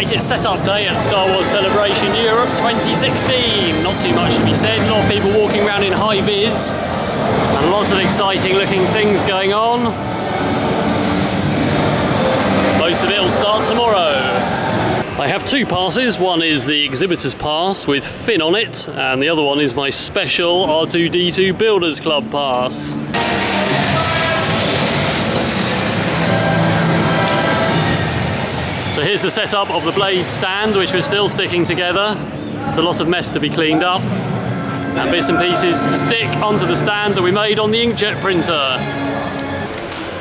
Right, it's set-up day at Star Wars Celebration Europe 2016. Not too much to be said, a lot of people walking around in high vis, and lots of exciting looking things going on. Most of it will start tomorrow. I have two passes. One is the exhibitor's pass with Finn on it, and the other one is my special R2D2 Builders Club pass. So here's the setup of the blade stand, which we're still sticking together. There's a lot of mess to be cleaned up, and bits and pieces to stick onto the stand that we made on the inkjet printer.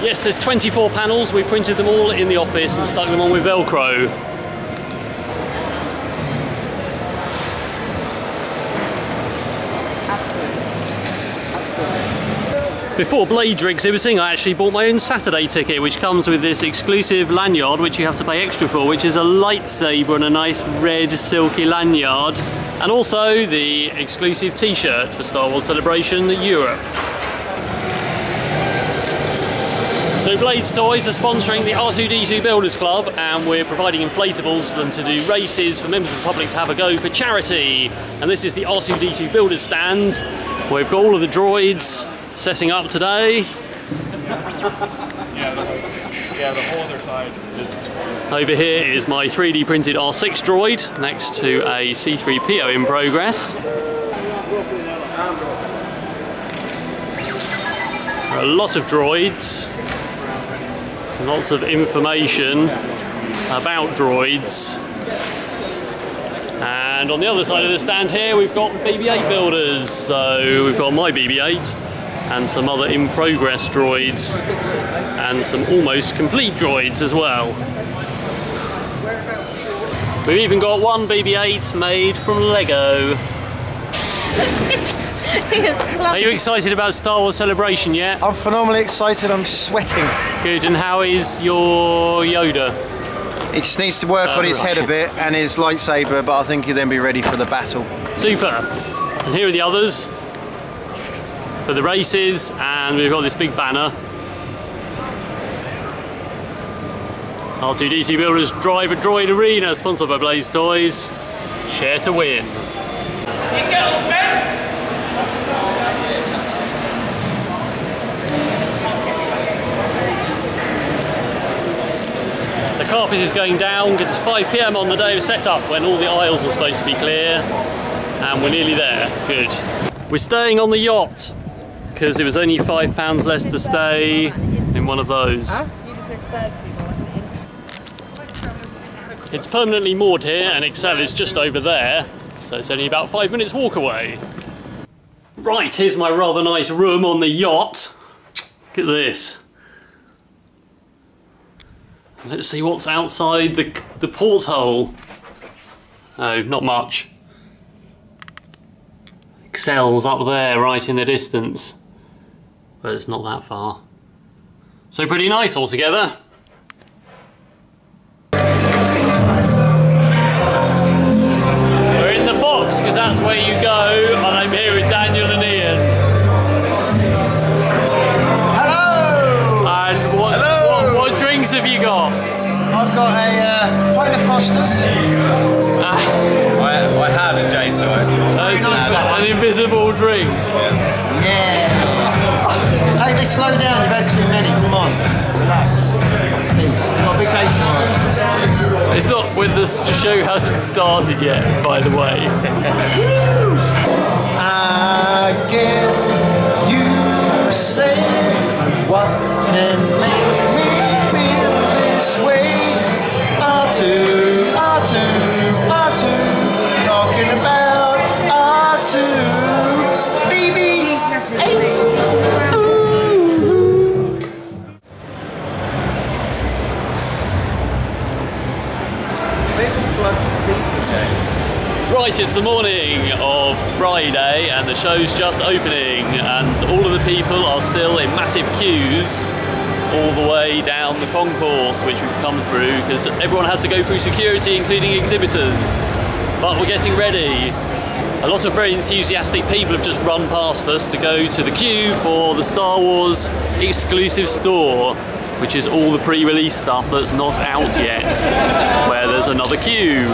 Yes, there's 24 panels. We printed them all in the office and stuck them on with Velcro. Before Blade are exhibiting, I actually bought my own Saturday ticket, which comes with this exclusive lanyard, which you have to pay extra for, which is a lightsaber and a nice red silky lanyard. And also the exclusive t-shirt for Star Wars Celebration Europe. So Bladez Toyz are sponsoring the R2D2 Builders Club and we're providing inflatables for them to do races for members of the public to have a go for charity. And this is the R2D2 Builders stand. We've got all of the droids setting up today. yeah, the, yeah, the whole other side is... Over here is my 3D printed R6 droid next to a C3PO in progress. a lot of droids, lots of information about droids. And on the other side of the stand here, we've got BB-8 builders. So we've got my BB-8 and some other in progress droids and some almost complete droids as well. We've even got one BB-8 made from Lego. Are you excited about Star Wars Celebration yet? I'm phenomenally excited, I'm sweating. Good, and how is your Yoda? He just needs to work on uh, his right. head a bit and his lightsaber, but I think he'll then be ready for the battle. Super. And here are the others for the races, and we've got this big banner. R2D2 Builders Drive a Droid Arena, sponsored by Bladez Toyz. Share to win. The carpet is going down because it's 5pm on the day of setup when all the aisles are supposed to be clear and we're nearly there. Good. We're staying on the yacht because it was only five pounds less to stay in one of those. It's permanently moored here and Excel is just over there, so it's only about five minutes walk away. Right, here's my rather nice room on the yacht. Look at this. Let's see what's outside the, the porthole. Oh, not much. Excel's up there, right in the distance but it's not that far. So pretty nice altogether. Down the concourse which we've come through because everyone had to go through security including exhibitors. But we're getting ready. A lot of very enthusiastic people have just run past us to go to the queue for the Star Wars exclusive store which is all the pre-release stuff that's not out yet, where there's another queue.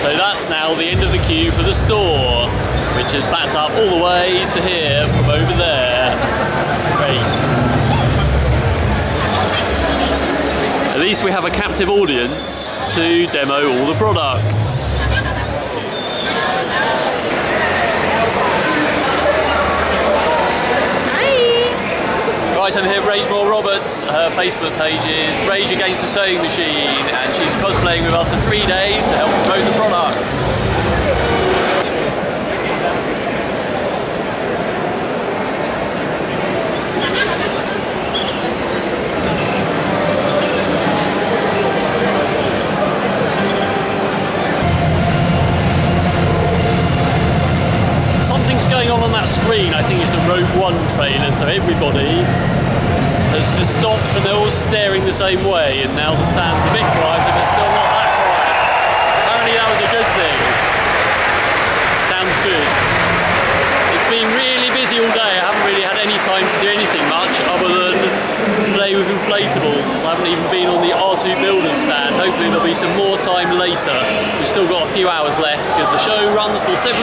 So that's now the end of the queue for the store, which is backed up all the way to here from over there. Great. At least we have a captive audience to demo all the products. Right, I'm here with Rage Moore Roberts. Her Facebook page is Rage Against the Sewing Machine, and she's cosplaying with us for three days to help promote the product. Screen. I think it's a Rogue One trailer, so everybody has just stopped and they're all staring the same way, and now the stand's a bit quiet, and they're still not that quiet. Apparently, that was a good thing. Sounds good. It's been really busy all day. I haven't really had any time to do anything much other than play with inflatables. I haven't even been on the R2 Builders stand. Hopefully, there'll be some more time later. We've still got a few hours left because the show runs till 7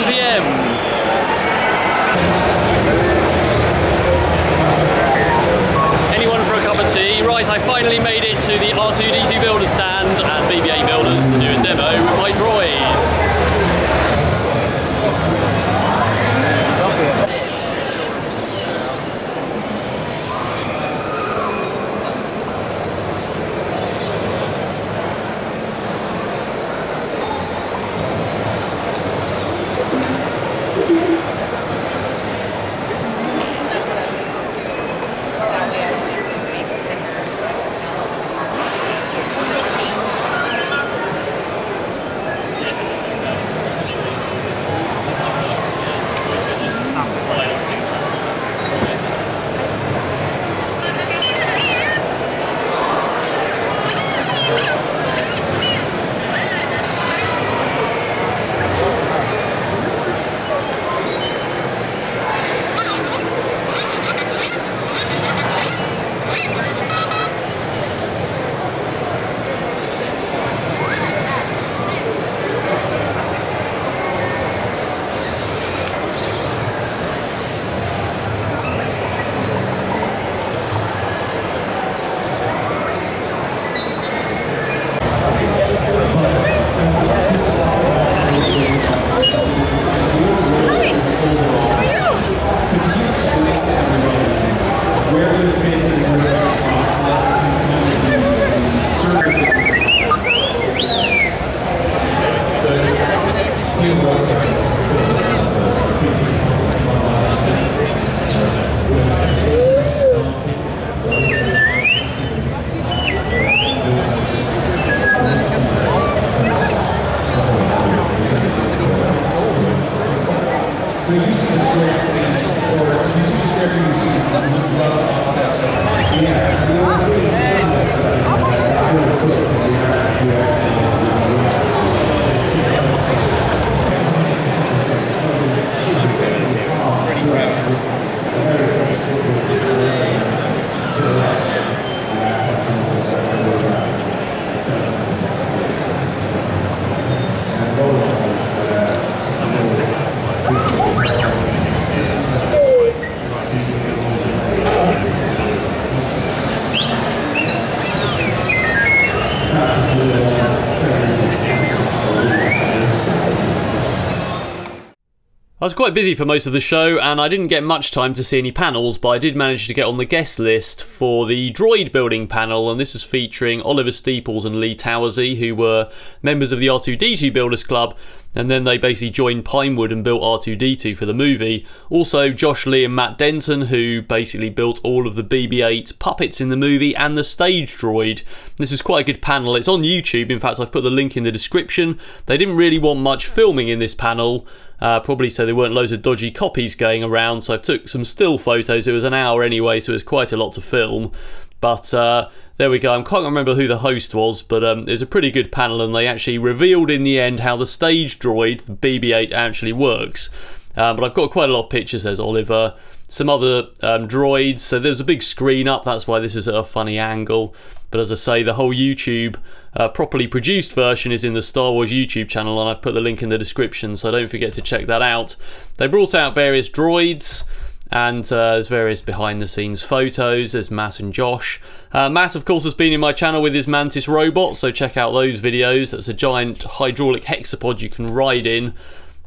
was quite busy for most of the show and I didn't get much time to see any panels, but I did manage to get on the guest list for the droid building panel, and this is featuring Oliver Steeples and Lee Towersey, who were members of the R2D2 Builders Club, and then they basically joined Pinewood and built R2D2 for the movie. Also, Josh Lee and Matt Denton, who basically built all of the BB 8 puppets in the movie and the stage droid. This is quite a good panel. It's on YouTube, in fact, I've put the link in the description. They didn't really want much filming in this panel. Uh, probably so there weren't loads of dodgy copies going around, so I took some still photos. It was an hour anyway, so it was quite a lot to film. But uh, there we go. I can't remember who the host was, but um, it was a pretty good panel, and they actually revealed in the end how the stage droid, the BB-8, actually works. Um, but I've got quite a lot of pictures. There's Oliver, some other um, droids. So there's a big screen up. That's why this is at a funny angle. But as I say, the whole YouTube uh, properly produced version is in the Star Wars YouTube channel, and I've put the link in the description. So don't forget to check that out. They brought out various droids. And uh, there's various behind the scenes photos. There's Matt and Josh. Uh, Matt, of course, has been in my channel with his Mantis robot, so check out those videos. That's a giant hydraulic hexapod you can ride in.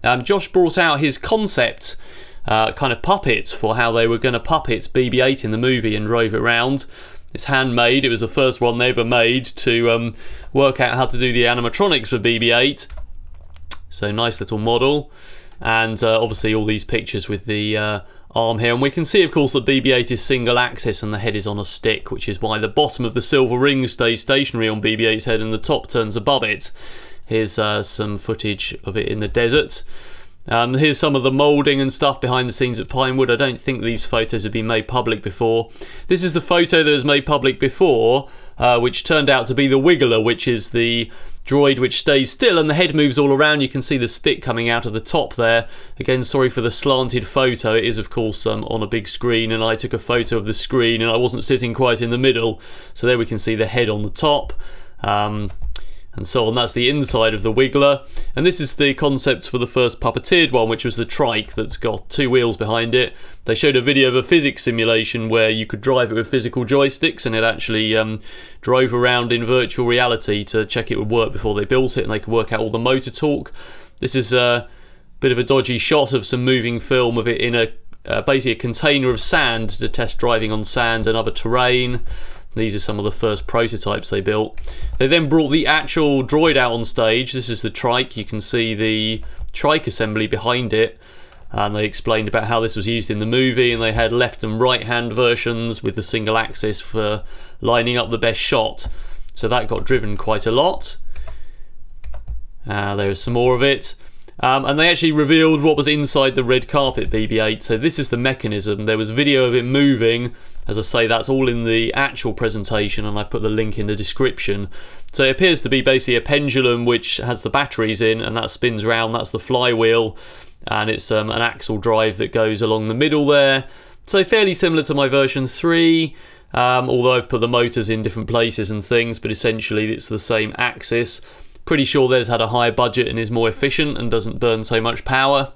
Um, Josh brought out his concept uh, kind of puppet for how they were going to puppet BB 8 in the movie and drove it around. It's handmade, it was the first one they ever made to um, work out how to do the animatronics for BB 8. So, nice little model. And uh, obviously, all these pictures with the uh, arm here. And we can see, of course, that BB 8 is single axis and the head is on a stick, which is why the bottom of the silver ring stays stationary on BB 8's head and the top turns above it. Here's uh, some footage of it in the desert. Um, here's some of the moulding and stuff behind the scenes at Pinewood. I don't think these photos have been made public before. This is the photo that was made public before, uh, which turned out to be the Wiggler, which is the droid which stays still and the head moves all around. You can see the stick coming out of the top there. Again, sorry for the slanted photo. It is, of course, um, on a big screen, and I took a photo of the screen and I wasn't sitting quite in the middle. So there we can see the head on the top. Um, and so on. That's the inside of the Wiggler. And this is the concept for the first puppeteered one, which was the trike that's got two wheels behind it. They showed a video of a physics simulation where you could drive it with physical joysticks and it actually um, drove around in virtual reality to check it would work before they built it and they could work out all the motor torque. This is a bit of a dodgy shot of some moving film of it in a uh, basically a container of sand to test driving on sand and other terrain. These are some of the first prototypes they built. They then brought the actual droid out on stage. This is the trike. You can see the trike assembly behind it. And they explained about how this was used in the movie, and they had left and right hand versions with the single axis for lining up the best shot. So that got driven quite a lot. Uh, there's some more of it. Um, and they actually revealed what was inside the red carpet BB-8. So this is the mechanism. There was video of it moving. As I say, that's all in the actual presentation, and I've put the link in the description. So it appears to be basically a pendulum which has the batteries in, and that spins around. That's the flywheel, and it's um, an axle drive that goes along the middle there. So fairly similar to my version 3. Um, although I've put the motors in different places and things, but essentially it's the same axis. Pretty sure theirs had a higher budget and is more efficient and doesn't burn so much power.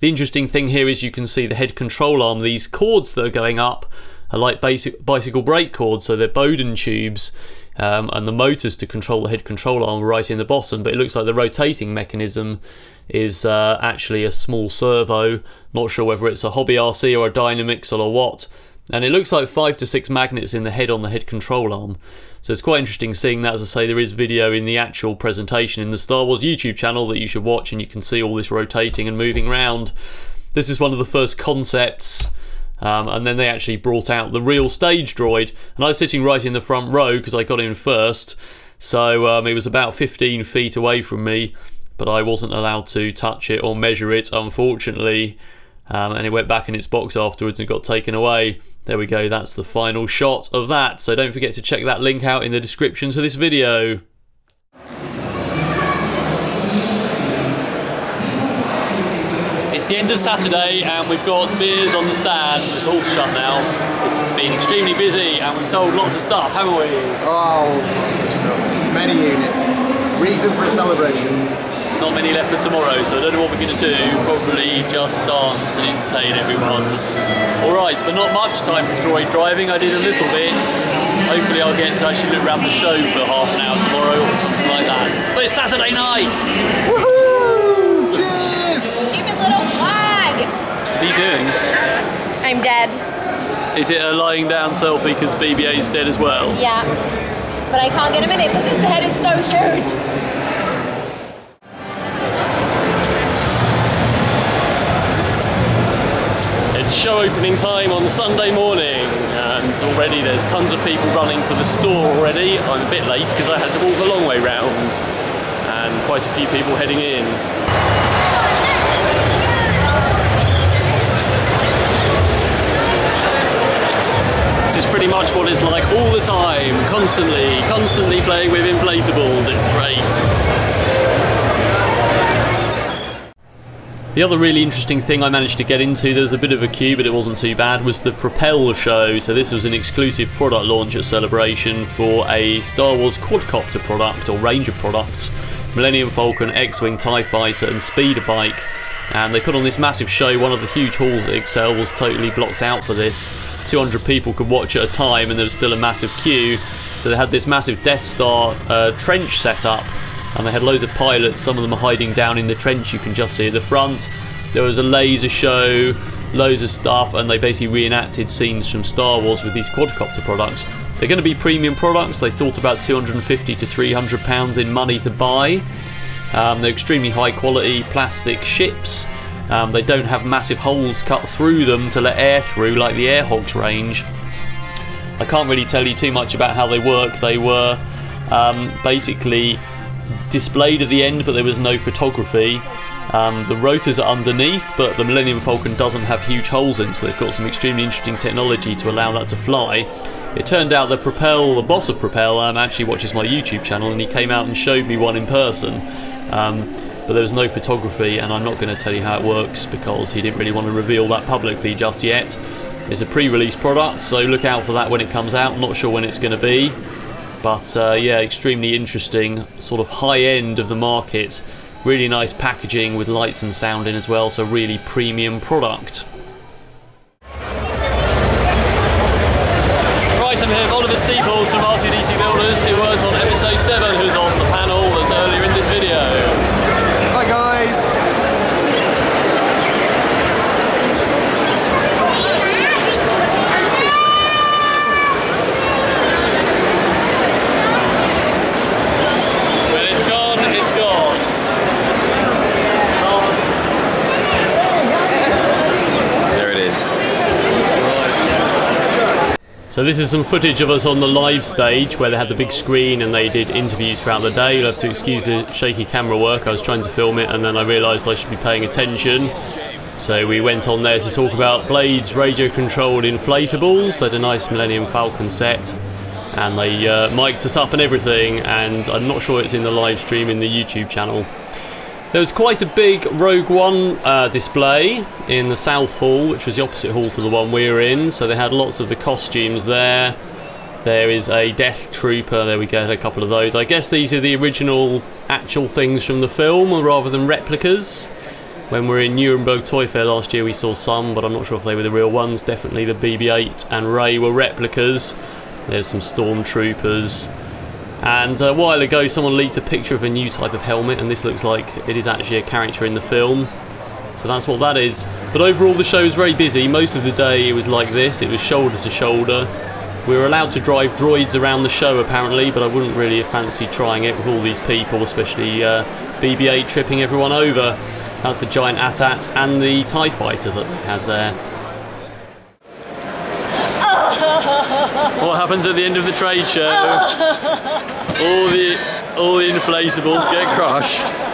The interesting thing here is you can see the head control arm, these cords that are going up are like basic bicycle brake cords, so they're Bowden tubes, um, and the motors to control the head control arm are right in the bottom, but it looks like the rotating mechanism is uh, actually a small servo. Not sure whether it's a Hobby RC or a Dynamixel or what. And it looks like five to six magnets in the head on the head control arm. So it's quite interesting seeing that. As I say, there is video in the actual presentation in the Star Wars YouTube channel that you should watch, and you can see all this rotating and moving around. This is one of the first concepts. Um, and then they actually brought out the real stage droid, and I was sitting right in the front row because I got in first. So um, it was about 15 feet away from me, but I wasn't allowed to touch it or measure it, unfortunately. Um, and it went back in its box afterwards and got taken away. There we go, that's the final shot of that. So don't forget to check that link out in the description to this video. It's the end of Saturday and we've got beers on the stand. It's all shut now. It's been extremely busy and we've sold lots of stuff, haven't we? Oh, lots of stuff. Many units. Reason for a celebration not many left for tomorrow, so I don't know what we're going to do. Probably just dance and entertain everyone. Alright, but not much time for droid driving. I did a little bit. Hopefully I'll get to actually look around the show for half an hour tomorrow or something like that. But it's Saturday night! Woohoo! Cheers! Give me a little flag! What are you doing? I'm dead. Is it a lying down selfie because BB-8 is dead as well? Yeah. But I can't get him in it because his head is so huge. Show opening time on Sunday morning and already there's tons of people running for the store already. I'm a bit late because I had to walk the long way round and quite a few people heading in. this is pretty much what it's like all the time, constantly, constantly playing with inflatables. It's great. The other really interesting thing I managed to get into, there was a bit of a queue, but it wasn't too bad, was the Propel show. So this was an exclusive product launch at Celebration for a Star Wars quadcopter product or range of products, Millennium Falcon, X-Wing, TIE Fighter and Speeder Bike. And they put on this massive show. One of the huge halls at Excel was totally blocked out for this. 200 people could watch at a time and there was still a massive queue. So they had this massive Death Star uh, trench set up and they had loads of pilots. Some of them are hiding down in the trench. You can just see at the front. There was a laser show, loads of stuff, and they basically reenacted scenes from Star Wars with these quadcopter products. They're going to be premium products. They thought about 250 to 300 pounds in money to buy. Um, they're extremely high quality plastic ships. Um, they don't have massive holes cut through them to let air through like the Airhogs range. I can't really tell you too much about how they work. They were um, basically displayed at the end, but there was no photography. Um, the rotors are underneath, but the Millennium Falcon doesn't have huge holes in, so they've got some extremely interesting technology to allow that to fly. It turned out that Propel, the boss of Propel, um, actually watches my YouTube channel, and he came out and showed me one in person. Um, but there was no photography, and I'm not going to tell you how it works because he didn't really want to reveal that publicly just yet. It's a pre-release product, so look out for that when it comes out. I'm not sure when it's going to be. But uh, yeah, extremely interesting, sort of high end of the market. Really nice packaging with lights and sound in as well, so really premium product. Right, I'm here Oliver Steeples from R2D2 Builders, who worked on episode 7, who's on the panel that's earlier in this video. Hi guys. So this is some footage of us on the live stage where they had the big screen and they did interviews throughout the day. You'll have to excuse the shaky camera work. I was trying to film it and then I realised I should be paying attention. So we went on there to talk about Blade's radio-controlled inflatables. They had a nice Millennium Falcon set and they uh, mic'd us up and everything and I'm not sure it's in the live stream in the YouTube channel. There was quite a big Rogue One uh, display in the South Hall, which was the opposite hall to the one we were in. So they had lots of the costumes there. There is a Death Trooper, there we go, a couple of those. I guess these are the original actual things from the film rather than replicas. When we were in Nuremberg Toy Fair last year we saw some, but I'm not sure if they were the real ones. Definitely the BB-8 and Rey were replicas. There's some Stormtroopers. And a while ago, someone leaked a picture of a new type of helmet, and this looks like it is actually a character in the film. So that's what that is. But overall, the show was very busy. Most of the day, it was like this. It was shoulder to shoulder. We were allowed to drive droids around the show, apparently, but I wouldn't really fancy trying it with all these people, especially uh, BB-8 tripping everyone over. That's the giant AT-AT and the TIE fighter that they had there. What happens at the end of the trade show? all the all the inflatables get crushed.